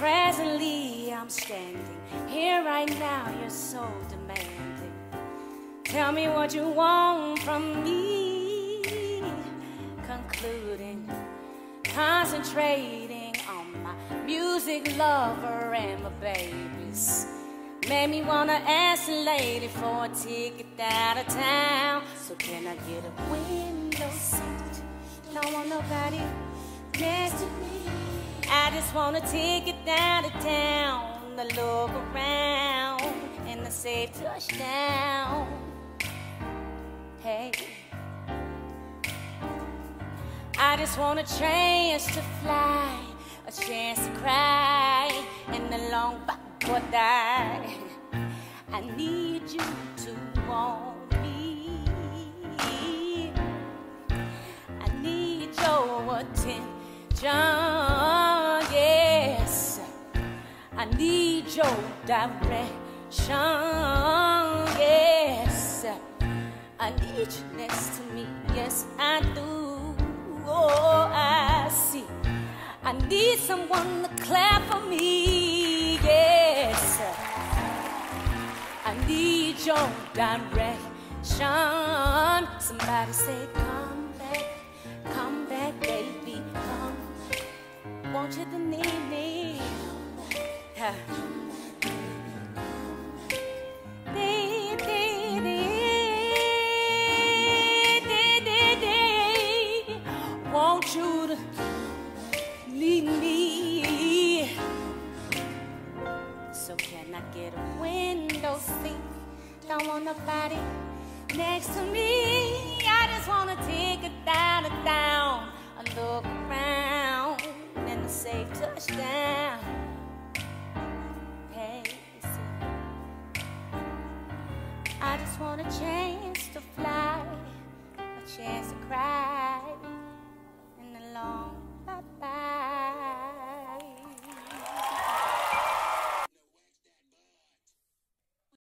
Presently, I'm standing here right now. You're so demanding. Tell me what you want from me. Concluding, concentrating on my music lover and my babies. Made me wanna ask a lady for a ticket out of town. So can I get a window seat? Don't want nobody next to me. I just wanna take it down to town, to look around, and a safe touchdown. Hey, I just want a chance to fly, a chance to cry, and a long backward die. I need you to want me. I need your attention. Need your direction. Yes, I need you next to me. Yes, I do. Oh, I see. I need someone to clap for me. Yes, I need your direction. Somebody say, Come back, come back, baby, come. Want you to need me? Want you to leave me. So can I get a window seat? Don't want nobody next to me. I just wanna take it down and down. I look around and safe touchdown. just want a chance to fly, a chance to cry.